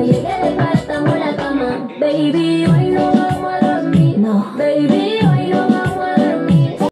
Cuando llegue de parta a la cama, baby, hoy no vamos a dormir. No, baby, hoy